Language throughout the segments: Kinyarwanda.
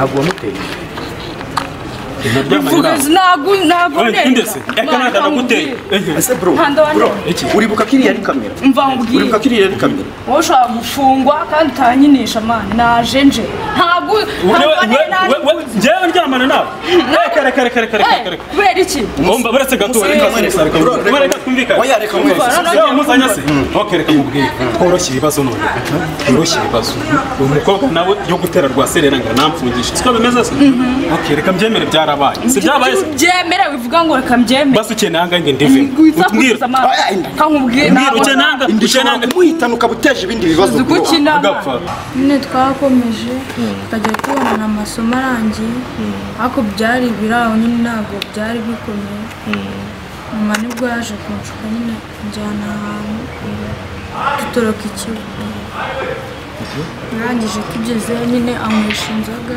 ntabwo wamuteye Vuga ntabwo ntabwo Oya, ndetse, eka ntabwo ese bro Handa wa bro nde? uribuka ko ari kamera mva nkubwire uribuka ko ari kamera wowe ushobora gufungwa kandi utanyinisha mani naje nje. Ntabwo njyewe ndyamana nawe. Reka reka reka reka reka Eh, reka kubera iki Ngomba baretse gato reka reka reka Bro, reka- reka twumvikane oya reka mwese Yewe muzanya se ok reka mubwire tworoshye ibibazo none tworoshye ibibazo umukobwa nawe yo gutera rwa serera ngo namfungishe siko bimeze se? Ok reka mbyemere byarabaye si byabaye se byemere wivuga ngo reka mbyemere basi ukeneye anga ngo ndive Witsa umbwira kuzuza amara. Oya, inda. kankubwire umbwira ukeneye anga indi ukeneye ushobora anga kumuhitana ukaba uteje ibindi bibazo agapfa. Nyine twakomeje. Tukajya tubona amasomo arangiye. Ariko byari ibiraho nyine ntabwo byari bikomeye. Nyuma ni bwo yaje kunshuka nyine njyana ahantu. Dutoroka ikigo arangije tugeze nyine anywesha inzoga.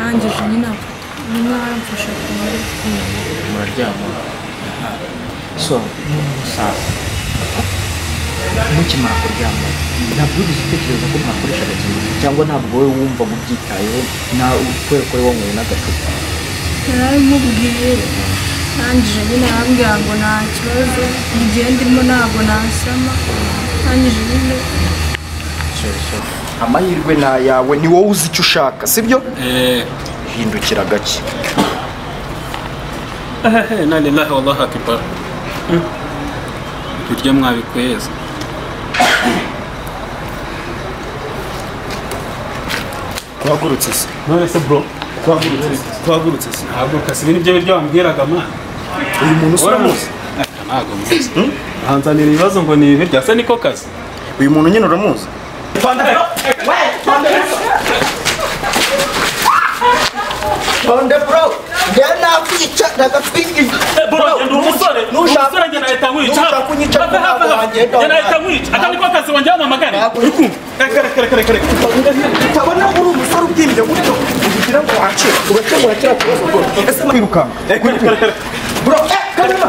Arangije nyine afata mutwe muraryama so n'umusaza mukimara kuryama ntabwo wigeze utekereza ko mwakoresha agakingirizo cyangwa ntabwo wowe wumva ubyitayeho nawe kubera ko wanyweye n'agacupa narabimubwiye arangije nyine arambwira ngo nta kibazo mu gihe ndimo ntabwo nasama arangije nyine amahirwe ni ayawe ni wowe uzi icyo ushaka sibyo eh hindukira gake. Ehehe na lillahi wallahi akbar. Ibiryo mwabikweza. Twahagurutse se. None se bro twahagurutse se. Ntabwo kasi ibi ni byo biryo wambwiraga mwana uyu muntu usura muzi ntabwo muzi hanzanira ibibazo ngo ni ibiryo. Ase niko kazi uyu muntu nyine uramuzi? Tonde bro, njye nakwica ndagafingije. bro ndi umusore nushaka- umusore njye nahita nkwica nushaka kunyica hafi, ntabwo wangenda njye nahita nkwica aka niko kazi wanjye wamamagare reka reka reka reka utabona uri umusore ubyimbye gutyo ugira ngo wacire ugakemura kiriya kibazo bro ese wirukanka reka reka reka reka bro eh kamera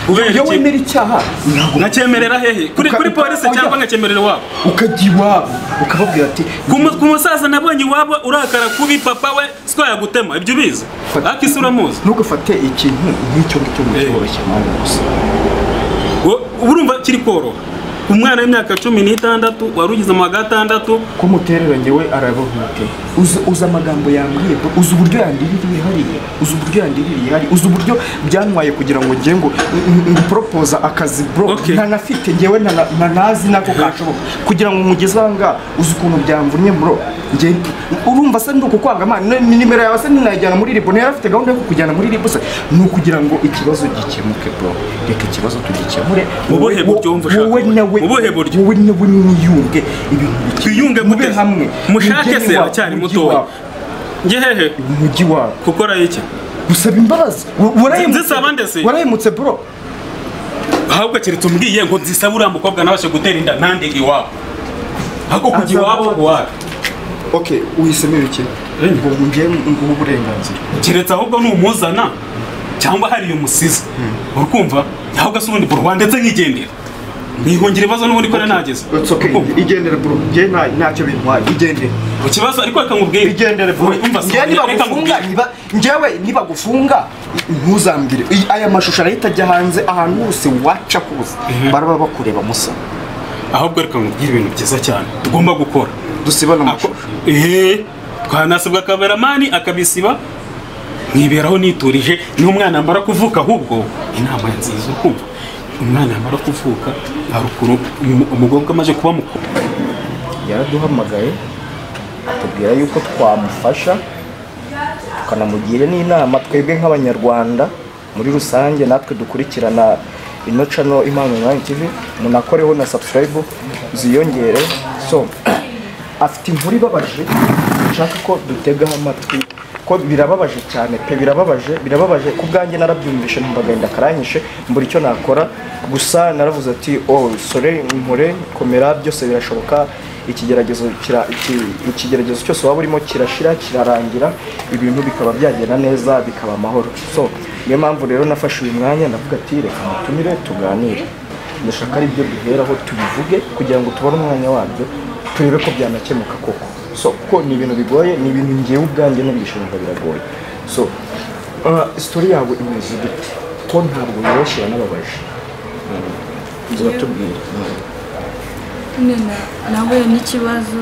iyo wemera icyaha? Nkacyemerera hehe? Kuri polisi cyangwa nkacyemerera iwabo? Ukajya iwabo. Ukababwira ati ku mu- ku musaza nabonye iwabo urakara kubi papa we siko yagutema. Ibyo ubizi? Ariko isi uramuzi? Ntugafate ikintu nk'icyo ngicyo mu Eh. cyoroshye urumva kiri koroha. Umwana w'imyaka cumi n'itandatu wari ugeze mu wa gatandatu ko muterera njyewe arabahuke uzi amagambo yambwiye uzi uburyo yandiririye hariya uzi uburyo yandiririye hariya uzi uburyo byantwaye kugira ngo njye ngo nguporopoza akazi bro. Ntanafite ntana- ntanazi nako kashoboka. Kugira ngo mugeze aha ngaha uzi ukuntu byamvunnye bro. Urumva se ndi ukukwanga man ni nimero yawe se ninayijyana muri ribu ntiyari afite gahunda yo kukujyana muri ribu se. Ni ukugira ngo ikibazo gikemuke bro. Reka ikibazo tugikemure. Wowe nawe Mu buhe buryo? wowe nawe mwiyunge ibintu twiyunge mube hamwe. Mushake se aracyari mutoya. njye hehe? Umujyi wabo gukora iki? Gusaba imbabazi. Nzisaba nde se? warahemutse bro. Ahubwo keretse umbwiye ngo nzisaba uriya mukobwa nabashe gutera inda. Ntandege iwabo? Ahubwo kujya iwabo iwabo okay uhisemo ibiki? Ngo njye nguhe uburenganzira keretse ahubwo numuzana cyangwa hariya umusize urukumva ahubwo se ubundi bro ndetse nkigendera. Nkihungira ibibazo n'ubundi ko nageze It's okay. Igendere bro. Nta ntacyo bintwaye. Igendere ku kibazo ariko reka nkubwire igendere bro. Reka nibagufunga njyewe nibagufunga ntuzambwire aya mashusho arahita ajya hanze ahantu hose waca hose baraba bakureba musa. Ahubwo reka nkubwire ibintu byiza cyane. Tugomba gukora. Dusibana amashusho ehe. Twanasabwa kameramani akabisiba. Nkiberaho niturije. N'umwana yamara kuvuka ahubwo inama nziza ukumva. Umwana yamara kuvuka harukuru umugobwa amaze kuba mukuru. Yaraduhamagaye atubwira yuko twamufasha tukanamugira n'inama twebwe nk'abanyarwanda muri rusange natwe dukurikirana ino cano impano online tv munakoreho na subscribe ziyongere. So afite inkuru ibabaje nshaka ko dutegaho amatwi. Ko birababaje cyane pe birababaje birababaje. Ku bwanjye narabyumvishe agahinda karanyishe mbura icyo nakora. Gusa naravuze ati oh sore mpore komera byose birashoboka. Ikigeragezo ikigeragezo cyose waba urimo kirashira kirarangira ibintu bikaba byagenda neza bikaba amahoro. So niyo mpamvu rero nafashe uyu mwanya ndavuga ati reka mutumire tuganire. Ndashaka ari byo duheraho tubivuge kugira ngo tubone umwanya wabyo turebe ko byanakemuka koko. So kuko ni ibintu bigoye ni ibintu ngewe ubwanjye n'ubwishinga biragoye so story yawe imeze gute ko ntabwo yoroshye yanababaje na- nahuye n'ikibazo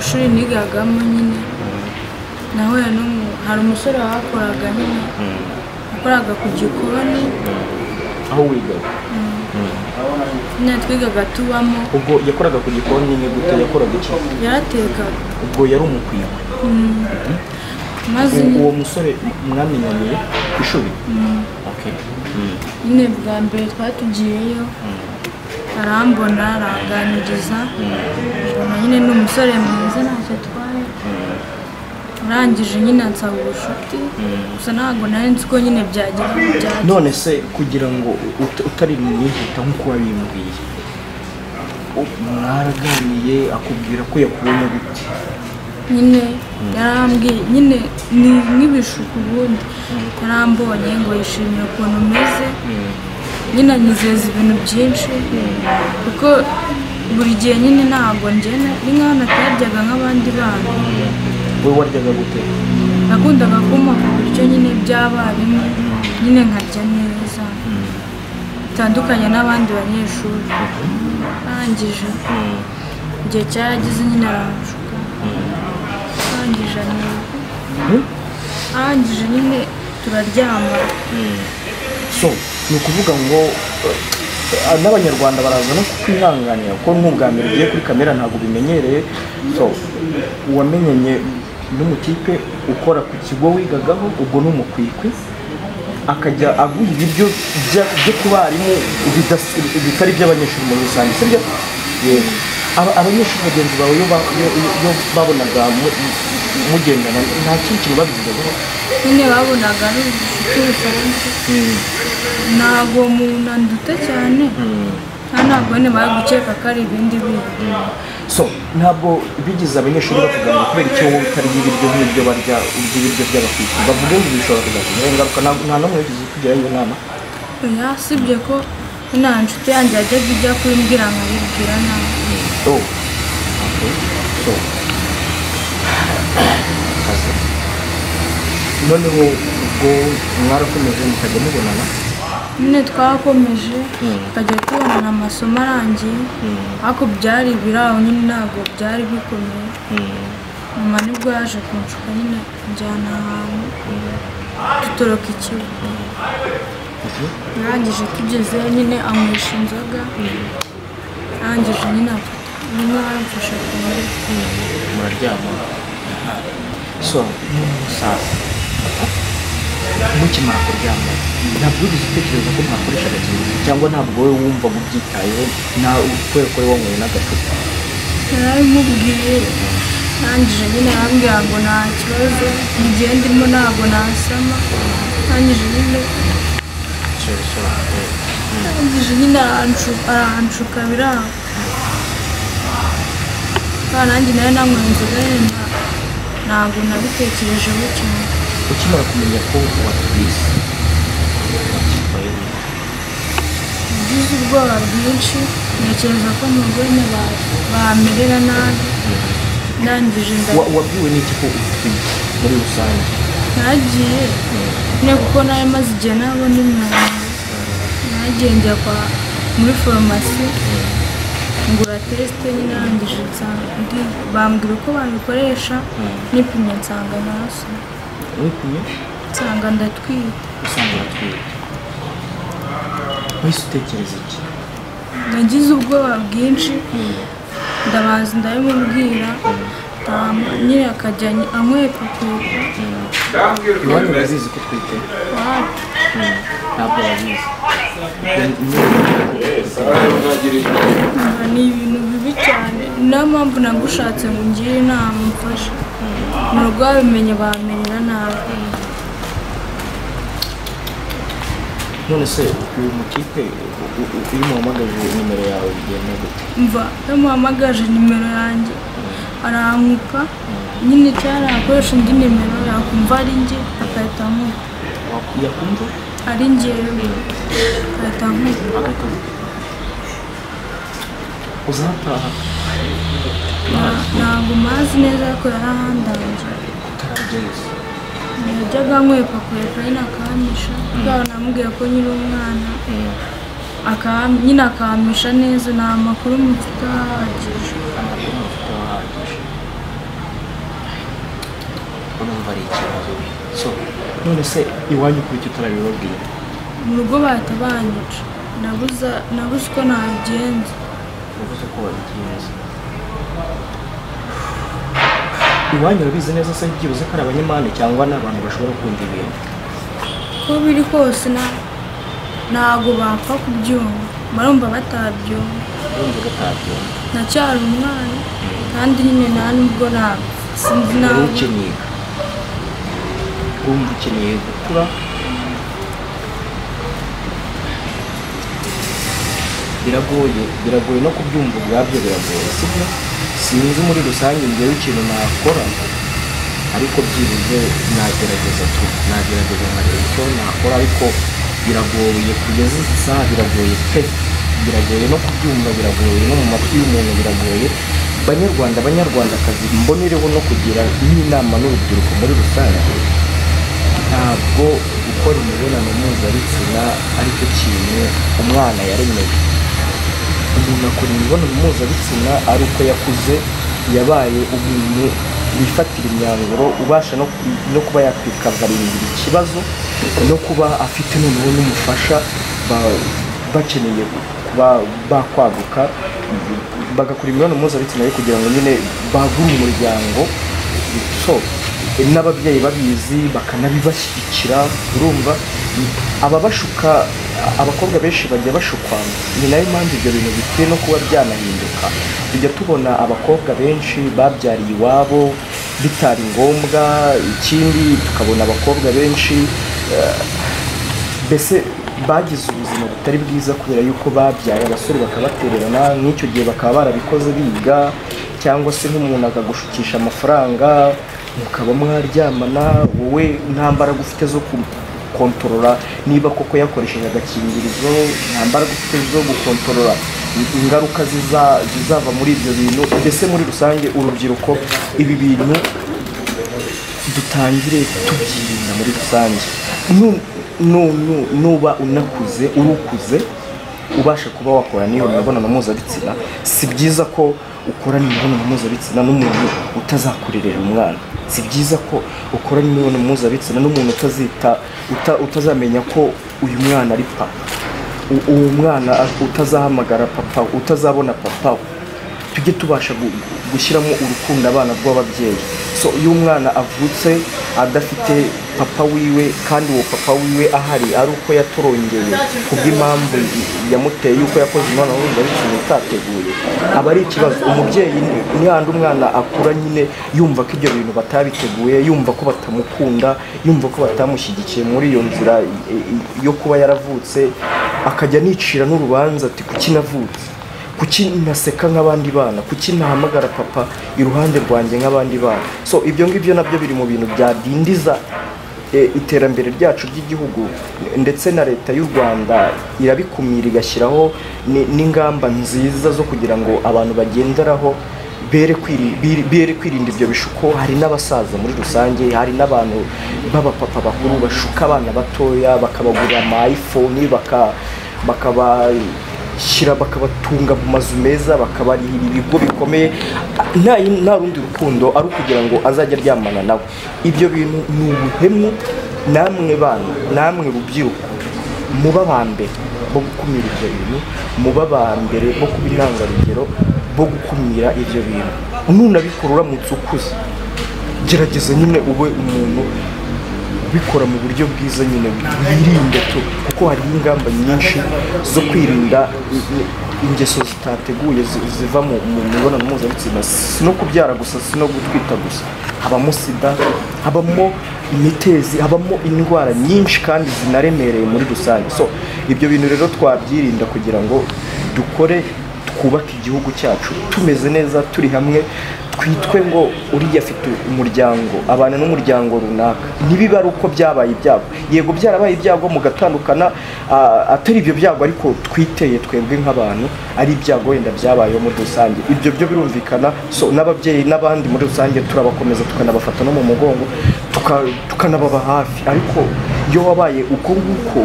ishuri nigagamo nyine nahuye n'umu hari umusore wahakoraga nyine yakoraga ku gikoni aho wigaga nyine twigaga tubamo. Ubwo yakoraga ku gikoni ni gute? Yakoraga iki? Yaratekaga ubwo yari umukwikwe maze U- uwo musore mwamenyaniye ku ishuri okay nyine bwa mbere twari tugiyeyo arambona aranganiriza. Mbona nyine ni umusore mwiza ntacyo atwaye arangije nyine ansaba ubucuti. Gusa ntabwo nari nzi ko nyine byagira byajya none se kugira ngo ut- utari mwihuta nk'uko wabimbwiye mwaraganiye akubwira ko yakubonye gute? Nyine yarambwiye nyine ni nk'ibishuko ubundi. Yarambonye ngo yishimiye ukuntu umeze. Nyine anyizeza ibintu byinshi. Kuko buri gihe nyine ntabwo ngena. Ni nk'aho nataryaga nk'abandi bana. We waryaga gute? Nakundaga kumpa ku biryo nyine by'abarimu nyine nkarya neza. Bitandukanye n'abandi banyeshuri. Arangije igihe cyarageze nyine aranshuka arangije arangije nyine turaryama. So ni ukuvuga ngo n'abanyarwanda baraza no kukwihanganira kuko nk'ubwa mbere ugiye kuri kamera ntabwo bimenyereye so wamenyanye n'umutipe ukora ku kigo wigagaho ubwo ni umukwikwi akajya aguha ibiryo byo ku barimu bitari iby'abanyeshuri muri rusange. Sibyo yego abanyeshuri bagenzi bawe iyo ba- iyo- iyo- iyo babonaga mu- mugendana nta kindi kintu babivugaho nyine babonaga ari ubucuti busanzwe. Ntabwo umuntu anduta cyane. Nta ntabwo nyine bari gukeka ko ari ibindi bintu. So ntabwo bigize abanyeshuri bakugana kubera icyo wowe utari ibiryo nk'ibyo barya ibiryo by'abakwisi bavuge ngo bishobora kuzakugiraho ingaruka. Nta n'umwe wigeze kugiraho iyo nama. Oya sibye ko nta nshuti yanjye yajyaga ijya kuyimbwira nkayibwira nabi oh okay so kaze noneho ubwo mwarakomeje mukajya mubonana nyine twakomeje tukajya tubonana amasomo arangiye ariko byari ibiri aho nyine ntabwo byari bikomeye mama ni bwo yaje kunshuka nyine njyana ahantu dutoroka ikigo arangije tugezeyo nyine anywesha inzoga arangije nyine afata nyine aramfasha ku buriri muraryama so n'umusaza mukimara kuryama ntabwo wigeze utekereza ko mwakoresha agakingirizo cyangwa ntabwo wowe wumva ubyitayeho nawe kubera ko wowe wanyweye n'agacupa narabimubwiye arangije nyine arambwira ngo nta kibazo igihe ndimo ntabwo nasama arangije nyine arangije nyine aranshu- aranshuka biraho kandi nanjye nawe nanyweye inzoga ntabwo nabitekerejeho cyane. Ukimara kumenya ko watwise nagize ubwoba bwinshi. Ntekereza ko mu rugo nyine ba- bamerera nabi. Ndangije nda Wa- wabwiwe n'iki ko utwite muri rusange? Nagiye. Nyine kuko nari maze igihe nabona imyango nagiye njya kwa muri farumasi. Ngura tesite nyine arangije nsanga bambwira uko babikoresha nipimye nsanga amaraso nsanga ndatwite. Usanga uratwite wahise utekereza iki? Nagize ubwoba bwinshi. Ndabaza ndabimubwira. Tama nyine akajya anyweye pakupa iwanyu barabizi ko utwite wapi ntabwo babizi ni ibintu bibi cyane niyo mpamvu nagushatse ngo ungire inama umfashe mu rugo babimenye bamerera nabi. None se uyu u- iyo umuhamagaje nimero yawe bigenda gute? Mva iyo muhamagaje nimero yanjye. Arankupa nyine cyangwa yakoresha indi nimero yakumva ari njye agahita ankupa yakumva? Ari njyewe agahita ankupa uzataha ntabwo mazi neza ariko yarahandangiye utarageze yajyaga nkwepa kwepa nyine akahamisha bwaba namubwiye ko nyiri umwana nyine akahamisha neza nta makuru mufite ahagije urumva ari ikibazo so none se iwanyu kuri cyo utarabibabwira. Mu rugo bahita banyica nabuze nabuze uko nabigenza uvuze ko babigenza iwanyu urabizi neza se byibuze ko ari abanyamahane cyangwa ni abantu bashobora kumva ibintu. Uko biri kose na- ntabwo bapfa kubyumva. Barumva batabyumva. Urumva batabyumva. Ndacyari umwana kandi nyine nta nubwo ntabwo sinzi ukeneye wumva ukeneye gukura biragoye biragoye no kubyumva ubwabyo biragoye sibyo? Sinzi muri rusange njyewe ikintu nakora ariko byibuze nagerageza tu nagerageza nkareba icyo nakora ariko biragoye kugeza izi saha biragoye pe. Biragoye no kubyumva biragoye no mu matwi y'umuntu biragoye. Banyarwanda banyarwandakazi mbonereho no kugira n'inama n'urubyiruko muri rusange. Ntabwo gukora imibonano mpuzabitsina ari cyo kintu umwana yaremewe umuntu akora imibonano mpuzabitsina ari uko yakuze yabaye umuntu wifatira imyanzuro ubasha no, ku- no kuba yakwikavarindira ikibazo no kuba afite noneho n'umufasha ba- bakeneye kuba bakwaguka bagakora imibonano mpuzabitsina kugira ngo nyine bagure umuryango. So n'ababyeyi babizi bakanabibashyigikira urumva? Ababashuka abakobwa benshi bajya bashukwa. Ni na yo mpamvu ibyo bintu bikwiye no kuba byanahinduka. Tujya tubona abakobwa benshi babyariye iwabo bitari ngombwa ikindi tukabona abakobwa benshi eh, mbese bagize ubuzima butari bwiza kubera yuko babyaye. Abasore bakabatererana nk'icyo gihe bakaba barabikoze biga cyangwa se nk'umuntu akagushukisha amafaranga mukaba mwaryamana wowe nta mbaraga ufite zo gukontorora niba koko yakoresheje agakingirizo nta mbaraga ufite zo gukontorora. Ingaruka ziza- zizava muri ibyo bintu. Mbese muri rusange urubyiruko ibi bintu dutangire tubyirinda muri rusange. Nu- nu- nu- nuba unakuze urukuze ubasha kuba wakora n'iyo mibonano mpuzabitsina si byiza ko ukora n'imibonano mpuzabitsina n'umuntu utazakurerera umwana. Si byiza ko ukora n'imibonano mpuzabitsina n'umuntu utazita uta- utazamenya ko uyu mwana ari papa. Uwo mwana utazahamagara papa utazabona papa we. Tujye tubasha gu- gushyiramo urukundo abana rw'ababyeyi. So iyo umwana avutse adafite papa wiwe kandi uwo papa wiwe ahari ari uko yatorongeye kubw'impamvu yamuteye yuko yakoze imibonano mpuzabitsina itateguye. Aba ari ikibazo. Umubyeyi ni- handi umwana akura nyine yumva ko ibyo bintu batabiteguye yumva ko batamukunda yumva ko batamushyigikiye muri iyo nzira yo kuba yaravutse akajya anicira n'urubanza ati kuki navutse? Kuki naseka nk'abandi bana? Kuki nahamagara papa iruhande rwanjye nk'abandi bana? So ibyo ngibyo na byo biri mu bintu byadindiza e, iterambere ryacu ry'igihugu ndetse na leta y'u rwanda irabikumira igashyiraho ni- n'ingamba nziza zo kugira ngo abantu bagenderaho bere kwirinda ibyo bishuko. Hari n'abasaza muri rusange hari n'abantu b'abapapa bakuru bashuka abana batoya bakabagurira ama iphone bakabashyira bakabatunga mu mazu meza bakabarihira ibigo bikomeye. Nta rundi rukundo ari ukugira ngo azajye aryamana nawe. Ibyo bintu ni ubuhemu namwe bana namwe rubyiruko. Muba aba mbere bo gukumira ibyo bintu muba aba mbere bo kuba intangarugero bo gukumira ibyo bintu. Nunabikora uramutse ukuze. Gerageza nyine ube umuntu ubikora mu buryo bwiza nyine wirinde tu kuko hariho ingamba nyinshi zo kwirinda ingeso zitateguye zi- ziva mu mibonano mpuzabitsina. Si no kubyara gusa si no gutwita gusa. Habamo sida habamo imitezi habamo indwara nyinshi kandi zinaremereye muri rusange. So ibyo bintu rero twabyirinda kugira ngo dukore twubake igihugu cyacu tumeze neza turi hamwe twitwe ngo uriya afite umuryango abana n'umuryango runaka. Ntibibe ari uko byabaye ibyago. Yego byarabaye ibyago mugatandukana atari ibyo byago ariko twiteye twebwe nk'abantu ari ibyago wenda byabayeho muri rusange. Ibyo byo birumvikana so n'ababyeyi n'abandi muri rusange turabakomeza tukanabafata no mu mugongo tuka- tukanababa hafi. Ariko iyo wabaye uko nguko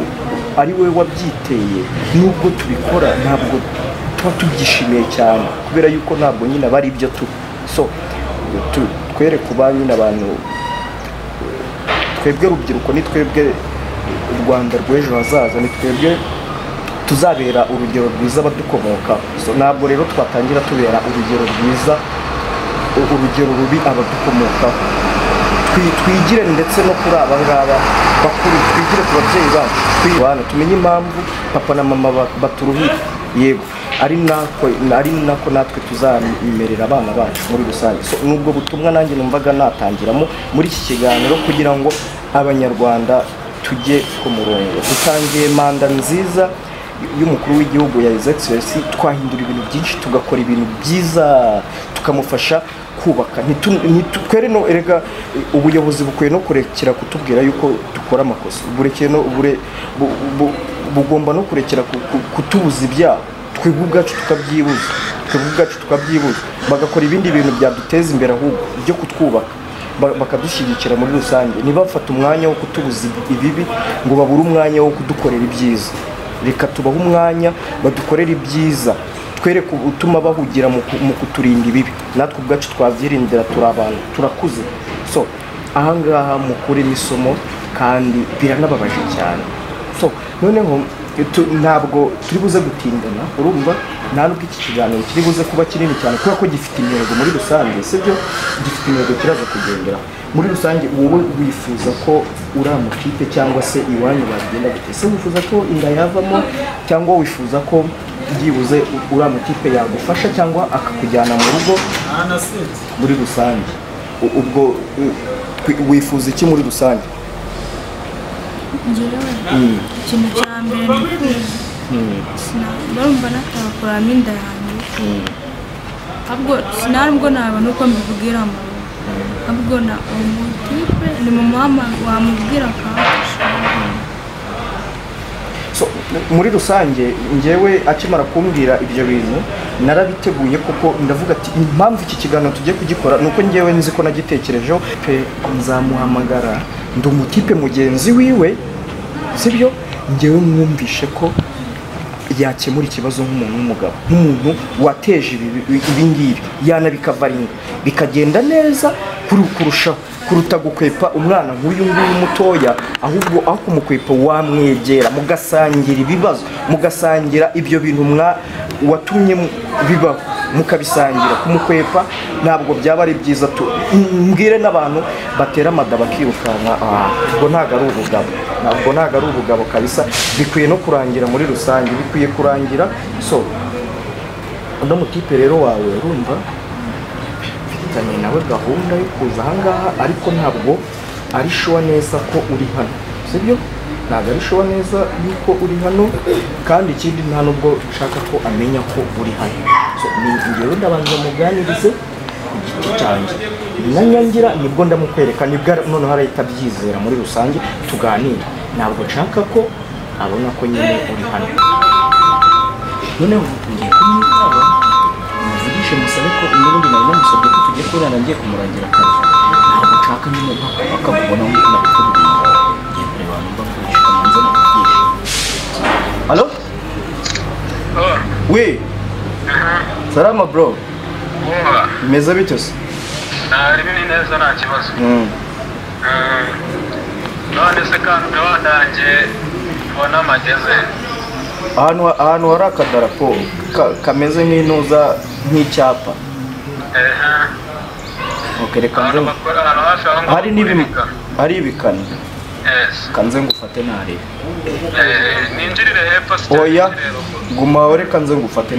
ari we wabyiteye nubwo tubikora ntabwo tuba tubyishimiye cyane. Kubera yuko ntabwo nyine aba ari ibyo tu so twere kuba nyine abantu twebwe urubyiruko ni twebwe u rwanda rw'ejo hazaza ni twebwe tuzabera urugero rwiza abadukomoka ntabwo rero twatangira tubera urugero rwiza urugero rubi abadukomokaho. Twi- twigire ndetse no kuri aba ngaba bakuru twigire ku babyeyi bacu. Tumenye impamvu papa na mama ba- baturuhira. Yego. Ari nako natwe tuzamerera abana bacu muri rusange. So nubwo butumwa nanjye numvaga natangiramo muri iki kiganiro kugira ngo abanyarwanda tujye ku murongo. Dutangiye manda nziza y'umukuru w'igihugu ya Excellency. Twahindura ibintu byinshi tugakora ibintu byiza tukamufasha kubaka. Ntitu- ntitu- twere no erega ubuyobozi bukwiye no kurekera kutubwira yuko dukora amakosa. No bugomba no kurekera ku- ku- kutubuza ibyaha. Twebwe ubwacu tukabyibuza. Twebwe ubwacu tukabyibuza. Bagakora ibindi bintu byaduteza imbere ahubwo byo kutwubaka. Ba- bakadushyigikira muri rusange. Ntibafate umwanya wo kutubuza ibi- ibibi ngo babure umwanya wo kudukorera ibyiza. Reka tubahe umwanya badukorere ibyiza. Twereke utuma bahugira mu ku- mu kuturinda ibibi. Natwe ubwacu twabyirindira turi abantu turakuze. So ahangaha mukuremo isomo kandi biranababaje cyane. Noneho ntabwo turi buze gutindana. Urumva? Nta nubwo iki kiganiro kiri buze kuba kinini cyane kubera ko gifite intego muri rusange sibyo? Gifite intego kiraza kugenderaho muri rusange wowe wifuza ko uriya mutipe cyangwa se iwanyu bagenda gute? Ese wifuza ko inda yavamo? Cyangwa wifuza ko byibuze uriya yagufasha cyangwa akakujyana mu rugo? Muri rusange. Ubwo wifuza iki muri rusange? Njyewe ikintu cya mbere nifuza sina- barumva natakuramo inda yanjye ahubwo sinarubwo nabona uko mbibwira mu rugo ahubwo na umutipe ni mu muhama wamubwira akamfasha So, muri rusange njyewe akimara kumbwira ibyo bintu narabiteguye kuko ndavuga ati impamvu iki kiganiro tugiye kugikora ni uko njyewe nzi ko nagitekerejeho. Pe nzamuhamagara. Ndi umutipe mugenzi wiwe sibyo? Njyewe mwumvishe ko yakemura ikibazo nk'umuntu w'umugabo. Nk'umuntu wateje ibi- ibi ibi ngibi. Yanabikavaringa. Bikagenda neza kuru- kurushaho. Kuruta gukwepa umwana nk'uyu nguyu mutoya ahubwo aho kumukwepa wamwegera mugasangira ibibazo. Mugasangira ibyo bintu mwa watumye bibaho. Mukabisangira. Kumukwepa ntabwo byaba ari byiza mbwire n'abantu batera amada bakirukanka. Ah, ubwo ntabwo ari ubugabo. Ntabwo ntabwo ari ubugabo kabisa. Bikwiye no kurangira muri rusange. Bikwiye kurangira. So uno mutipe rero wawe urumva mfitanye nawe gahunda yo kuza ahangaha ariko ntabwo ari shuwa neza ko uri hano. Sibyo ntabwo ari shuwa neza yuko uri hano kandi ikindi nta nubwo nshaka ko amenya ko uri hano. Ni njyewe ndabanza muganirize ku giti cyanjye. Nanyangira ni bwo ndamukwereka ni bwo noneho arahita abyizera muri rusange tuganire. Ntabwo nshaka ko abona ko nyine uri hano. Noneho ngiye kumwitaba muvugishe musabe ko n'ubundi nari namusabye ko tugiye kubona ngiye kumurangira akazi. Ntabwo nshaka nyine bakamubona nk'uko halo we salama bro. Vuba, bimeze bite se nari biri neza nta kibazo Mm. Mm. none se kandi yanjye ubona amageze ahantu ahantu hari akadarapo ka- kameze nk'intuza nk'icyapa ehe. Ok, reka hari n'ibim kanze ngufate narebe Eh, ninjirire hepfo se oya guma reka nze ngufate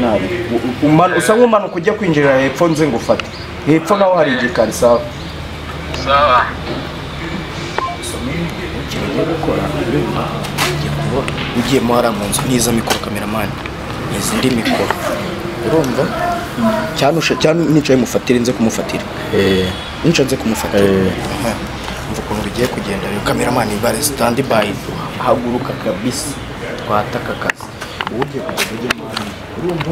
umanu- usa nk'umanuka ujya kwinjirira hepfo nze ngufate hepfo naho hari igikari sawa. Sawa. Ugiyemo hariya mu nzu n'izo mikoro kameramani izindi mikoro. Urumva? Cyane nicaye mufatire nze kumufatira. Nica nze kumufatira. Bigiye kugenda rero. Kameramani bare standi bayi haguruka kabisa. Twataka akazi. Ubu ugiye kugenda ujya mu hariya urumva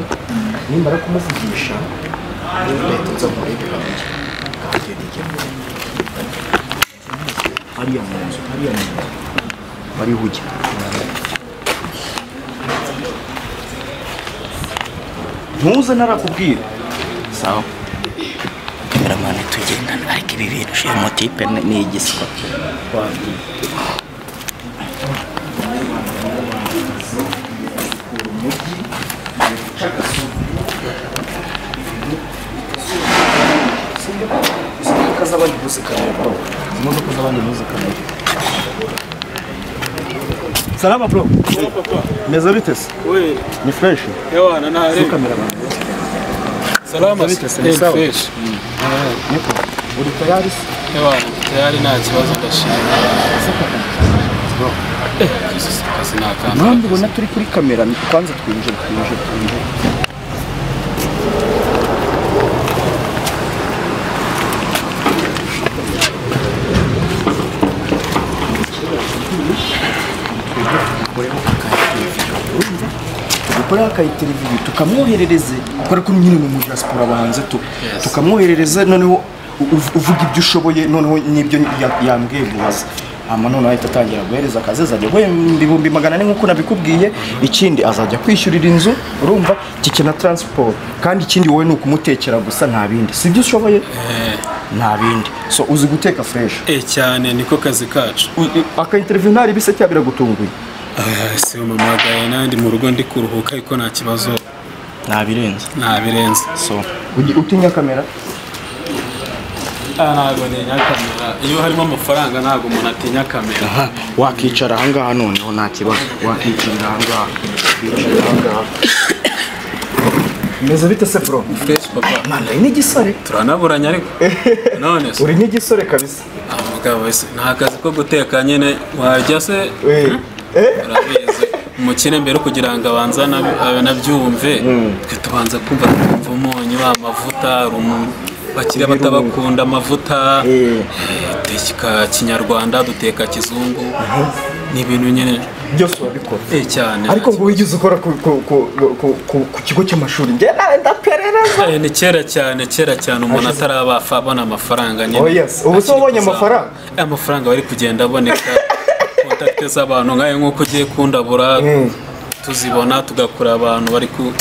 nimara kumuvugisha niba udahita nza murebe hanjye kagenda ijya hariya mu nzu hariya mu nzu. Bari hujya ntuze narakubwira sawa. Kameramani tugendana ariko ibi bintu. Uyu motipe ni- ni igiswa imodoka z'abandi ntuzikamere bro imodoka z'abandi ntuzikamere salama bro meze bite se we ni fresh ewana ntare kamera niko uri tayari se ewana tayari nta kibazo ndashima mpamvu ubona turi kuri kamera kwanza twinjire twinjire twinjire tugukoreho akayiteleviziyo tukamwoherereze. Kubera ko nyine ni mu diaspora bahanze tu. Tukamwoherereza noneho uv- uvuga ibyo ushoboye noneho n'ibyo ya- yambwiye mubaza hama noneho ahita atangira guhereza akazi azajya guhemba ibihumbi magana ane nk'uko nabikubwiye. Ikindi azajya kwishyurira inzu urumva? Tike na transport. Kandi ikindi wowe ni ukumutekera gusa nta bindi. Si ibyo ushoboye? Nta bindi. So uzi guteka fresh? Eh cyane. Niko kazi kacu. Akayiteleviziyo ntari bise cyangwa biragutunguye? Si umamagaye nandi mu rugo ndi kuruhuka ariko nta kibazo. Ntabirenze nta birenze so utinya kamera? Ah, ntabwo ntinya kamera. Iyo harimo amafaranga ntabwo umuntu atinya kamera. Aha wakicara ahangaha noneho nta kibazo. Wakicarira ahangaha ahangaha meze bite se bro? Fresh papa mwana uri n'igisore. Turanaburanye ariko. None se. Uri n'igisore kabisa. Ah, mugabo wese nta kazi ko guteka nyine? Wajya se? Eh, eh, urabizi umukire mbere kugira ngo abanze ana- anabyumve twe tubanza kumva umunyu amavuta hari umu- bakiriya batabakunda amavuta. Eh. eh, duteka kinyarwanda duteka kizungu. Ni ibintu nyine byose urabikora. Eh, cyane. Ariko ngo wigeze ukora ku, kigo cy'amashuri? Ndaperereza. Eh, ni kera cyane kera cyane umuntu atarabafa abona amafaranga nyine. Oh. Ubu se wabonye amafaranga? Eh, amafaranga bari kugenda aboneka. kontakite z'abantu nkayo nk'uko ugiye kundabura Mm. tuzibona tugakura abantu bari ku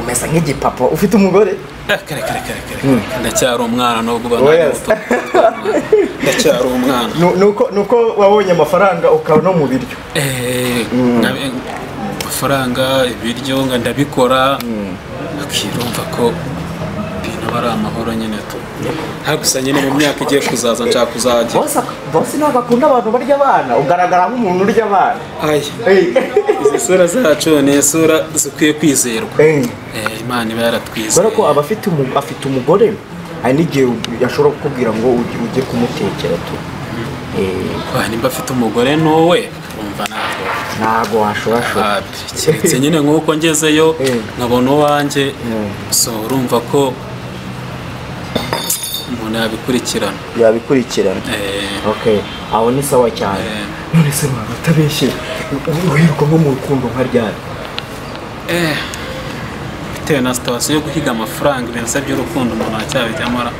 umeze nk'igipapa. Ufite umugore? Eh, kare kare kare kare ndacyari umwana nubwo uba Oh, ndacyari umwana. Nuko nuko wabonye amafaranga ukaba no mu biryo? Eh, nabi- amafaranga ibiryo ndabikora. Akirumva ko ibintu aba ari amahoro nyine tu. Nta gusa nyine mu myaka igiye kuzaza nshaka kuzajya. Bose ntabwo akunda abantu barya abana ugaragara nk'umuntu urya abana izi sura zacu ni isura zikwiye kwizerwa. Eh, imana iba yaratwizeye. Kubera ko aba afite umu- afite umugore. Hari n'igihe ashobora kukubwira ngo ujye kumutekera tu. Eh, Wa, nimba afite umugore n'uwe umva ntabwo. Ntabwo washobora habi keretse nyine nk'uko ngezeyo Eh. nkabona uwanjye. So urumva ko umuntu yabikurikirana. Yabikurikirana. Eh, okay aho ni sawa cyane. Eh. none se mwana utabeshye uheruka nko mu rukundo nka ryari? Eh, bitewe na sitasiyo yo guhiga amafaranga ibintu se by'urukundo umuntu acyabijyamo ara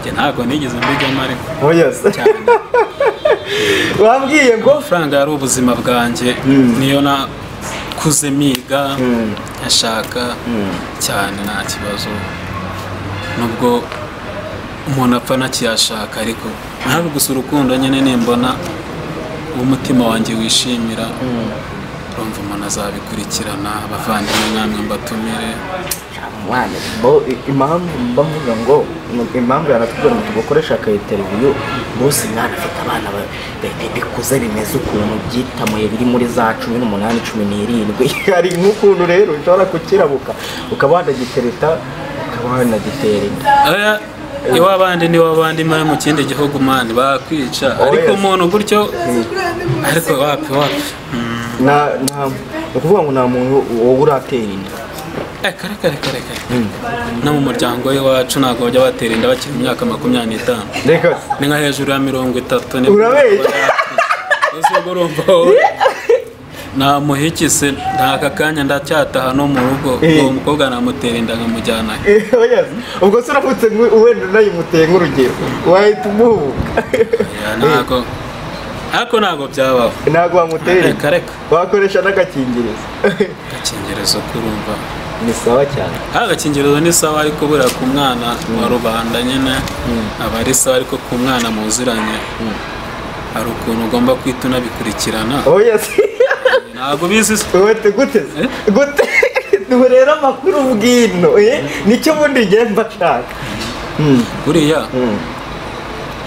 njye ntabwo nigeze mbijyamo ariko. Oh cyane. Wambwiye ngo? Amafaranga yari ubuzima bwanjye. Niyo nakuze miga nkashaka cyane nta kibazo. Nubwo umuntu apfa anakiyashaka ariko ntabwo gusa urukundo nyine nimbona uwo umutima wanjye wishimira. Urumva umuntu azabikurikirana abavandimwe namwe mbatumire. Impamvu mba mvuga ngo impamvu yanatubwira ngo tugakoresha aka interiviyu bose mwana afite abana ba- bi- bi- bikuze bimeze ukuntu byitamuye biri muri za cumi n'umunani cumi n'irindwi. Hari nk'ukuntu rero ushobora kukirabuka ukaba wanagitereta ukaba wanagitera inda. Iw'abandi ni w'abandi mari mu kindi gihugu mani bakwica. Oh, ariko umuntu gutyo ariko wapi wapi? Na na ni ukuvuga ngo nta muntu wowe uratera inda Eh, kare kare kare kare. No mu muryango w'iwacu ntabwo bajya batera inda bakiri mu myaka makumyabiri n'itanu. Reka. Ni nka hejuru ya mirongo itatu Urabeshya? urumva wowe. namuhikise ntaka kanya ndacyataha no mu rugo. Eh. uwo mukobwa namutera inda nkamujyana Eh, oya, ubwo se uramutse wenda unayimuteye nk'urugero? Wahita umuhubuka. Ntabwo ariko ntabwo byabaho. Ntabwo inda reka reka wakoresha n'agakingirizo. Agakingirizo kurumva ni sawa cyane. Ah, agakingirizo ni sawa ariko buriya ku mwana wa rubanda nyine aba ari sawa ariko ku mwana muziranye. Hari ukuntu ugomba kwita unabikurikirana oya si ntabwo bizi se. wete gute. Gute. Ubu rero amakuru bwino eh? ni cyo ubundi ngiye mba nshaka. Mm, buriya.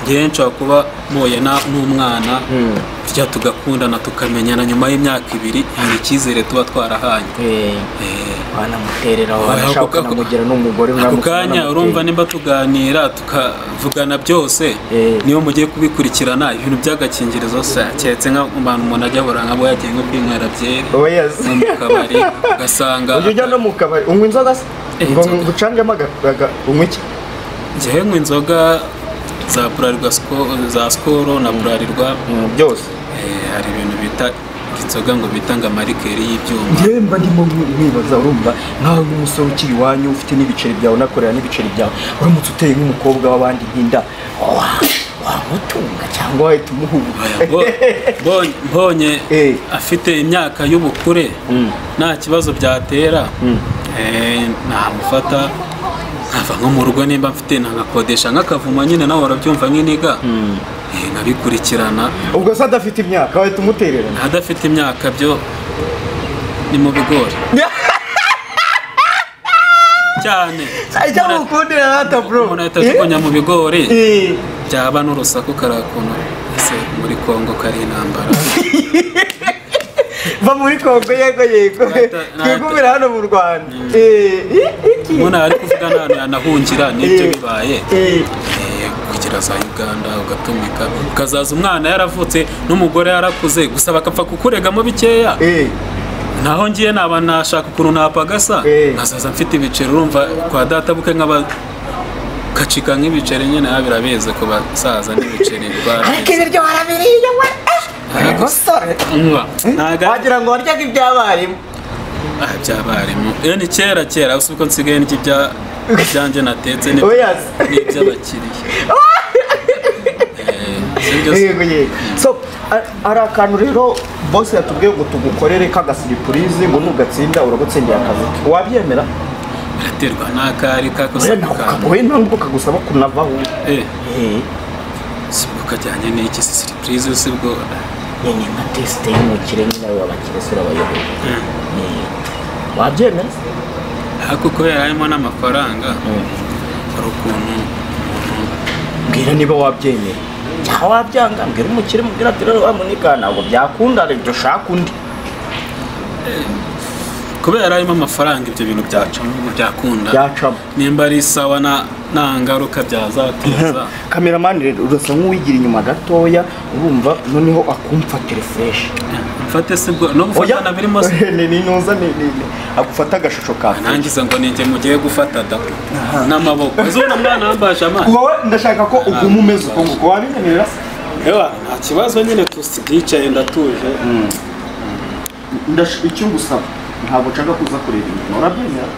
Ngewe nshobora kuba mpuye na- n'umwana mm. tujya tugakundana tukamenyana. Nyuma y'imyaka ibiri hari icyizere tuba twarahanye. Eh, Eh, wanamuterera ako- ukanamugira n'umugore ako kanya urumva nimba tuganira tukavugana byose Eh. niyo mugiye kubikurikirana ibintu by'agakingirizo se keretse nk'abantu umuntu ajya ahura nk'abo yagiye nko kwinywera byeri si nko mu kabari ugasanga ujya ujya no mu kabari unywa inzoga se? Ngo aga- unywa iki? Njyewe nywa inzoga za burarirwa za sikoro na burarirwa Mm, byose Eh, hari ibintu bita inzoga ngo bita ngo amarikeri y'ibyuma njyewe mba ndimo mwibaza urumva nkaho nk'umusore ukiri iwanyu ufite n'ibiceri byawe unakorera n'ibiceri byawe uramutse uteye nk'umukobwa w'abandi nk'inda wa- wamutunga cyangwa wahita bo- mbonye Eh. afite imyaka y'ubukure Mm. nta kibazo byatera Mm. eh, namufata nkava nko mu rugo nimba mfite nagakodesha nk'akavuma nyine nawe urabyumva nk'iniga eh, nkabikurikirana ubwo se adafite imyaka wahita umutererana? Adafite imyaka byo ni mu bigori. Cyane. Icyo mukundira rata bro. umuntu ahita ajugunya mu bigori Eh, byaba n'urusaku karakuntu ese muri kongo kari intambara? va muri kongo yego yego twigumira hano mu rwanda Eh, umuntu ari kuvuga n'ahantu yanahungira n'ibyo bibaye kugera za uganda ugatumika ukazaza umwana yaravutse n'umugore yarakuze gusa bakapfa kukuregamo bikeya naho ngiye naba nashaka ukuntu napagasa nkazaza mfite ibiceri urumva kwa data buke nk'aba gacika nk'ibiceri nyine biba birabizi ku basaza n'ibiceri ariko rwabizi ibiryo warabiriye we Eh, musore Umva, ntago wagira ngo waryaga iby'abarimu. Ah, by'abarimu iyo ni kera kera. Uzi uko nsigaye ndya ibya ibyanjye natetse n'iby'abakiriya Eh, yego yego. So hari akantu rero bose yatubwiye ngo tugukorere k'agasiripurize ngo nugatsinda uragutsindira akazi. Wabyemera? Biraterwa n'akari kakoze Oya, ntabwo kagusaba kunavaho. Eh, Eh, sibwo kajyanye n'iki? Si surprise sibwo ni nka tesite y'umukire nyine abo bakire se urabayoboye Eh, wabyemera ariko kubera harimo n'amafaranga. Hari ukuntu mbwira niba wabyemera cyangwa wabyanga mbwira umukire mubwira ati rero wamunika ntabwo byakunda reka ushaka undi. Kubera harimo amafaranga ibyo bintu byacamo byakunda. Byacamo nimba ari sawa na nta ngaruka byazateza. Kameramani rero urasa nk'uwigira inyuma gatoya urumva noneho akumfatire fureshi mfate sibwo no gufatana birimo se ni ni nuza ni agufata agashusho ka nangize ngo ninjye mugiye gufata da. N'amaboko. Uzubona mwana wambasha amazi. Wowe ndashaka ko uguma umeze uko nguko. Wabinyemerera se ewa nta kibazo nyine tusigaye ndatuje. Ndash- icyo ngusaba? Ntabwo nshaka kuza kureba inyuma urabyemera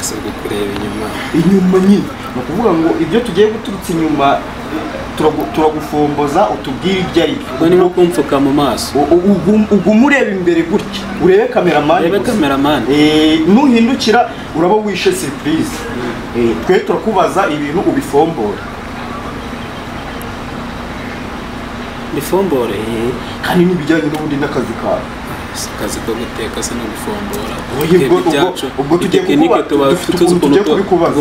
ese bwo kureba inyuma. Inyuma nyine? Ni ukuvuga ngo ibyo tugiye guturutsa inyuma turagu- turagufomboza utubwire ibyo ari ubwo ni nko kumfuka mu maso. Uguma ureba imbere gutya. Urebe kameramani rebe gusa. kameramani. Eh, nuhindukira uraba wishe siripurize twe turakubaza ibintu ubifombora ifumbure kandi n'ibijyanye n'ubundi n'akazi kawe. Si akazi ko guteka se no gufombora. Twebwe ibyacu kukuba- tuba tuzi ukuntu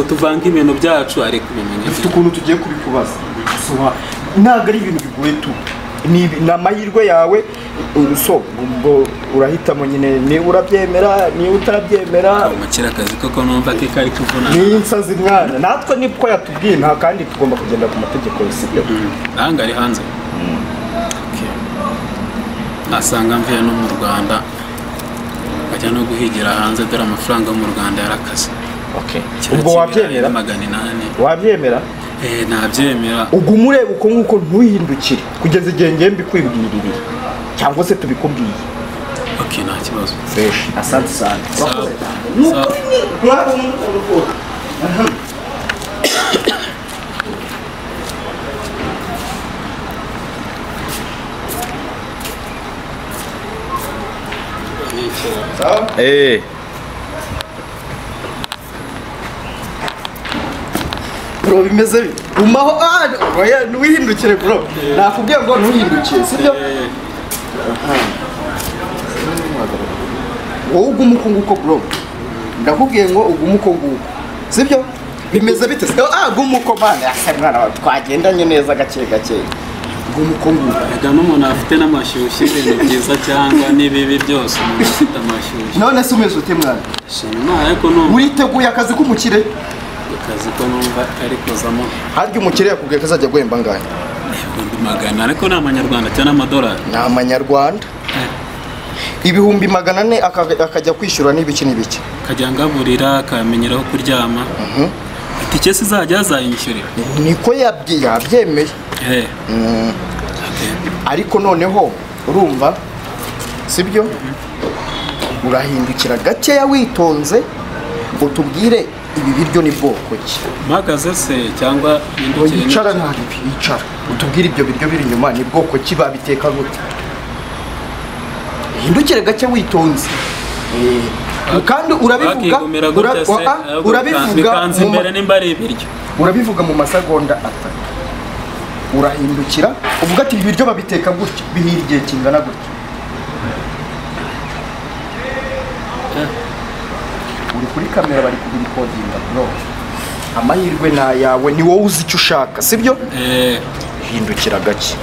tuvanga ibintu byacu ariko bimenye dufite ukuntu tugiye kubikubaza. Ntabwo ari ibintu bigoye tu. Ni amahirwe yawe. So ubwo urahitamo nyine. Niba urabyemera niba utarabyemera umukira akazi koko numva ko kari kuvuna. Ni insazi mwana. Natwe niko yatubwiye nta kandi tugomba kugendera ku mategeko sibyo. Nahanga ari hanze. Nasanga mvuye no mu rwanda nkajya no guhigira hanze dore amafaranga yo mu rwanda yarakaze. Ubwo wabyemera? magana inani. Wabyemera? Eh, nabyemera. Uguma ureba uko nguko ntuhindukire. Kugeza igihe ngiye mbikwibwiririye cyangwa se tubikubwiye. Ok nta kibazo. Asante sana Sawa. Wakoze. Sawa. Ni ukuri ni- mwaba mukora rwose. Aha. Sawa? Eh, bro bimeze umaho ah oya ntiwihindukire bro. Nakubwiye ngo ntuhindukire sibyo wowe uguma uko nguko bro. Ndakubwiye ngo uguma uko nguko sibyo bimeze bite? Ah guma uko mana yasa mwana twagendanye neza gake gake. Nguko reka n'umuntu afite n'amashyushyu ibintu byiza cyangwa n'ibibi byose umuntu afite amashyushyu none se umeze ute mwana shima ariko numva uriteguye akazi k'umukire? Akazi ko numva kari kuzamo. Harya umukire yakubwiye ko azajya guhemba angahe? Ibihumbi magana ariko ni amanyarwanda cyangwa n'amadolari ni amanyarwanda. Ibihumbi magana ane aka- akajya kwishyura n'ibiki n'ibiki akajya ngaburira akamenyera aho kuryama itike se izajya yazayinyishyurira niko yabye- yabyemeye. Eh, ariko noneho urumva sibyo? Urahindukira gakeya witonze ngo tubwire ibi biryo ni bwoko ki? Mpagaze se cyangwa mpindukire yicara ntabwo yicara. Utubwire ibyo biryo biri inyuma ni bwoko ki babiteka gute? Hindukire gake witonze. Eh, kandi urabivuga ah, ahubwo urabivuga mu ma- imbere nimba ari ibiryo. urabivuga mu masegonda atatu. Urahindukira uvuga ati ibi biryo babiteka gutya bihira igihe kingana gutya. Uri kuri kamera bari kubirikodinga bro. Amahirwe ni ayawe ni wowe uzi icyo ushaka sibyo? Eh, hindukira gake.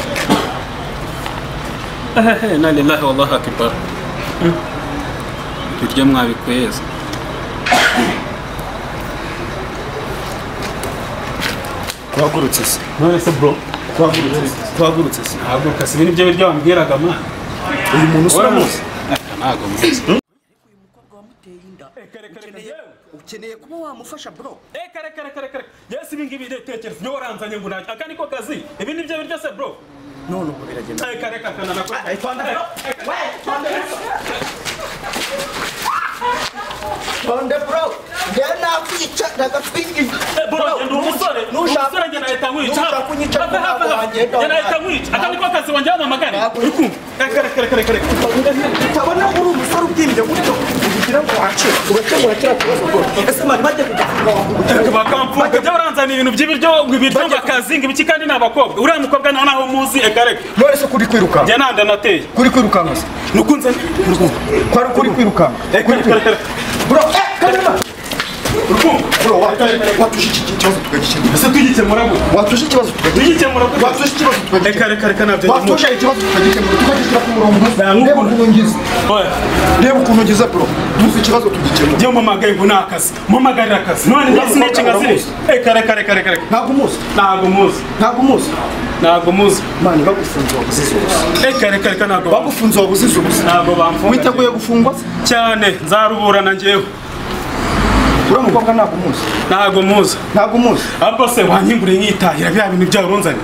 Ehehe, na lillahi wallahu akbar. Mm. ibiryo mwabikweza. Tuhagurutse se none se bro. Tuhagurutse se tuhagurutse se ntabwo kasi ibi ni byo biryo wambwiraga mwana uyu muntu usura muzi ntabwo muzi ukeneye kuba wamufasha bro. Eh, kare kare kare kare. Yesi ibi ngibi tekereza ni we waranzanye ngo nanjye aka niko kazi? Ibi ni byo biryo se bro? None ubu biragenda. Eh, kare kare kare nako tonde bro. Njyewe nakwica ndagakwica bro ndi umusore nushaka- umusore njye nahita nkwica nushaka kunyica Have, have, ntabwo have. wagenda njye nahita nkwica aka niko kazi wanjye wamamagare Ntabwo- urukumva Eh, kare kare kare kare utabona uri umusore ubyimbye gutyo ugira ngo wacire ugakemura kiriya kibazo ese mani bajya bakamfuka byo baranzana ibintu by'ibiryo ibiryo bakazinga ibiki kandi ni abakobwa uriya mukobwa nawe naho muzi ekareka none se kuri kwirukanka njye nanda nateye kuri kwirukanka se nukunze kwari kuri kwirukanka kare kare bro eh kanema watushe iki kibazo tukagikemura ese tugikemura gute watushe ikibazo tukagikemura gute watushe ikibazo Eh, tukagikemura kare kare kare na byo watushe ikibazo tukagikemura tukagishyira ku murongo reba ukuntu ngize reba ukuntu ngize bro tuzi ikibazo tugikemura njye mpamagaye ngo ni akazi mpamagarira akazi none njye sinici nka ziriya Eh, kare kare kare kare ntabwo umuzi ntabwo muzi ntabwo umuzi ntabwo muzi mani bagufunze wabuze ubusa Eh, kare kare kare ntabwo bagufunze wabuze ubusa ntabwo bamfunga witeguye gufungwa cyane nzaruburana njyewe uriya mukobwa ntabwo umuzi ntabwo muzi ntabwo umuzi ahubwo se wanyinguriye nkitahira bya bintu byawe urunzanye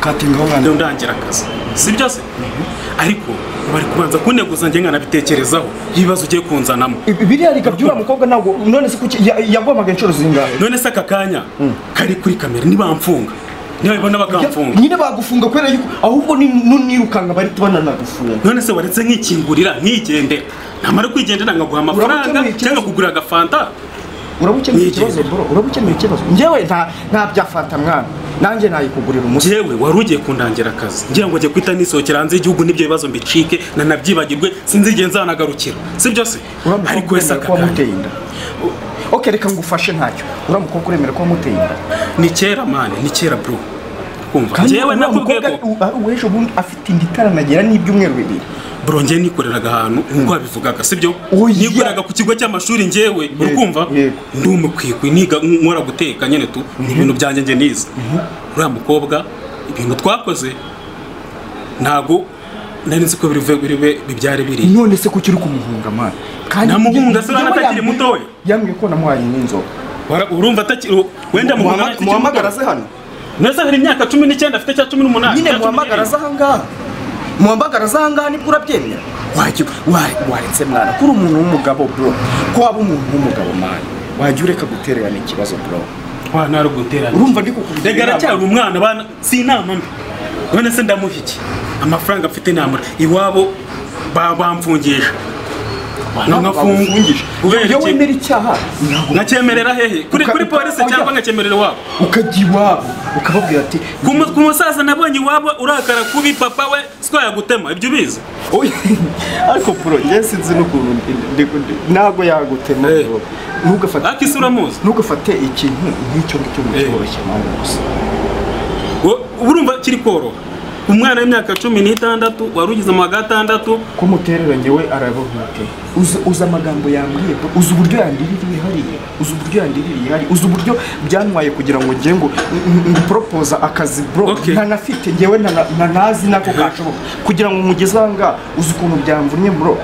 katingaho mwana ndangira akazi. Si byo se? Ariko bari kubanza kuneguza njye nkanabitekerezaho ibibazo ugiye kunzanamo. Biriya riga by'uriya mukobwa ntabwo none se kuki ya- yagwamaga inshuro zingahe? None se aka kanya kari kuri kamera ntibamfunga ntibabibona bakamfunga nyine bagufunga kubera yuko ahubwo ni- nunirukanka bari bananagufunga none se waretse nkikingurira nkigendera namara kwigendera nkaguha amafaranga cyangwa kugura agafanta? Urabukemuye Nigeze. ikibazo bro? Urabukemuye ikibazo? Njyewe nta nta bya fata mwana. Nanjye nayikugurira umusore njyewe wari ugiye kundangira akazi. Ngira ngo njye kwita nisohokera hanze y'igihugu n'ibyo bibazo mbicike nanabyibagirwe sinzi igihe nzanagarukira si byo se? Uriya ariko wese mukobwa uremera ko akaganya wamuteye inda ok reka ngufashe ntacyo. Uriya mukobwa uremera ko wamuteye? Inda ni kera mani ni kera bro. Kumva. Uriya nakubwiye ko w'ejo bundi afite inda itaranagera n'ibyumweru bibiri. Bro njye nikoreraga ahantu uko wabivugaga sibyo? Oya. nikoreraga ku kigo cy'amashuri njyewe. Uri kumva? yego. ndi umukwikwi niga nkora guteka nyine tu. Ni ibintu byanjye njye nize uriya mukobwa ibintu twakoze ntago nari nzi ko biri biri none se kuki uri kumuhunga mani kandi Namuhunga se urabona atakiri mutoya? yambwiye ko namuhaye n'inzoga. Urumva atakiri wenda muhamagara ze hano. Neza hari imyaka cumi n'icyenda afite cya cumi n'umunani. Nyine muhamagara ze ahangaha muhamagara ze ahangaha ni bwo urabyemera. Waretse mwana. Ko uri umuntu w'umugabo bro. Ko waba umuntu w'umugabo mani wajya ureka gutererana ikibazo bro. Wa ntari guterana urumva ndi kukugira rega inama. aracyari umwana bana si inama mbi. None se ndamuha iki? Amafaranga afite namura iwabo ba- bamfungisha Kubera iyo wemera icyaha ntabwo nkacyemerera hehe kuri polisi cyangwa nkacyemerera iwabo ukajya iwabo ukababwira ati ku mu- ku musaza nabonye iwabo urakara kubi papa we siko yagutema ibyo ubizi ariko bro njye sinzi n'ukuntu ntabwo yagutema Eh. ntugafate ikintu nk'icyo ngicyo mu Eh. cyoroshye urumva kiri koroha umwana w'imyaka cumi n'itandatu wari ugize mu wa gatandatu ko muterera njyewe arabahuke uzi amagambo yambwiye uzi uburyo yandiririye hariya? Uzi uburyo yandiririye hariya? Uzi uburyo byantwaye kugira ngo njye ngo nguporopoza akazi bro? Ntanafite ntana- ntanazi nako kashoboka. Kugira ngo mugeze aha ngaha uzi ukuntu byamvunnye bro?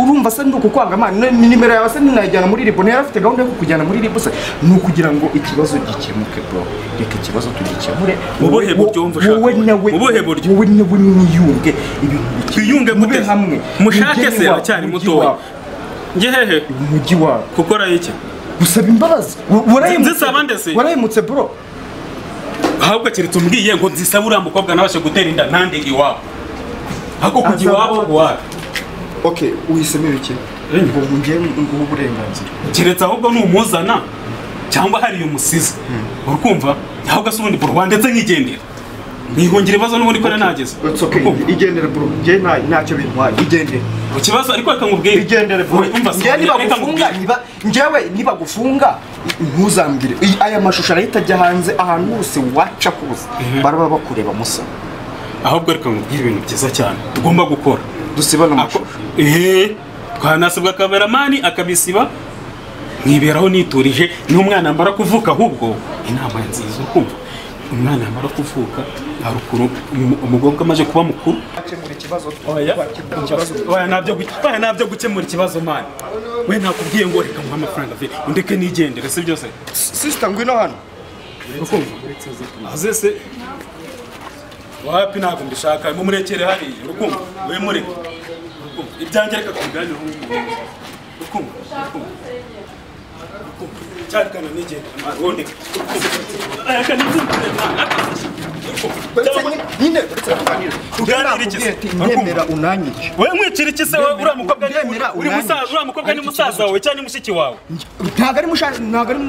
Urumva se ndi ukukwanga man ni nimero yawe se? Ninayijyana muri ribo ntiyari afite gahunda yo kukujyana muri ribo se? Ni ukugira ngo ikibazo gikemuke bro. Reka ikibazo tugikemure wowe? nawe Mu buhe buryo? wowe nawe mwiyunge ibintu bike- Twiyunge mube gute? hamwe. Mushake Mujye se iwabo, aracyari mujye mutoya. iwabo, njye hehe. Umujyi wawe gukora iki gusaba imbabazi. Wa- warahemutse- Nzisaba ndetse? warahemutse bro. Ahubwo keretse umbwiye ngo nzisaba uriya mukobwa nabashe gutera inda. Ntande iwabo ahubwo kujya Azaba- iwabo iwabo okay uhisemo ibiki Eh. ngo njye nguhe uburenganzira. Keretse ahubwo numuzana cyangwa hariya umusize urikumva ahubwo se ubundi bro ndetse nkigendera. Nkihungira ibibazo n'ubundi ko nageze It's okay. Igendere bro. Njye nta ntacyo bintwaye. Igendere. Ku kibazo ariko reka nkubwire igendere bro. Njye niba reka gufunga nkubwire niba njyewe niba gufunga ntuzambwire aya mashusho arahita ajya hanze ahantu hose waca hose baraba bakureba musa. Ahubwo reka nkubwire ibintu byiza cyane. Tugomba gukora. Dusibane Ako- amashusho ehe. Twanasabwa kameramani akabisiba. Nkiberaho niturije. N'umwana yamara kuvuka ahubwo inama nziza. Ukumva? Umwana yamara kuvuka hari ukuntu umu- umukobwa amaze kuba mukuru. Oya ntabyo gukemura ikibazo mani we nakubwiye ngo reka muhe amafaranga ve undeke nigendere si byose sister ngwino hano. Azese wapi ntabwo mbishaka mumurekere hariya. Urukumva we mureke urukumva ibyanjye reka tubiganireho nk'umuntu urukumva urukumva urukumva cyarikana nigendere mani wondeke reka ntibyumvire mani nyine uretse kuganira Tuganire iki se? ndemera unanyije we mwicira iki se wowe uriya mukobwa ni- Ndemera uri musaza unanyije. uriya mukobwa ni Ariko musaza wawe cyangwa ni mushiki wawe ntabwo ari mushaka ntabwo ari